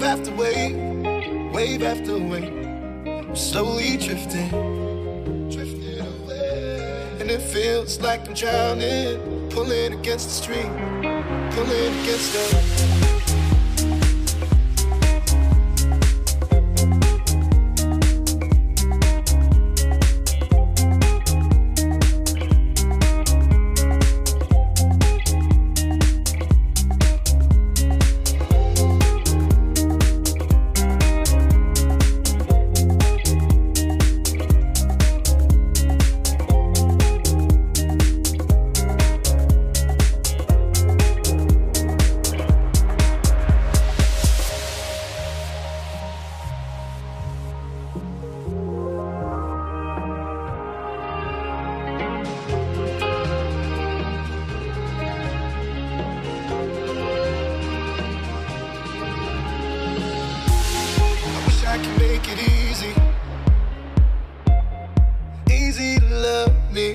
Wave after wave, wave after wave. I'm slowly drifting, drifting away. And it feels like I'm drowning, pulling against the stream, pulling against the. Make it easy. Easy to love me,